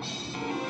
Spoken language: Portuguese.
Música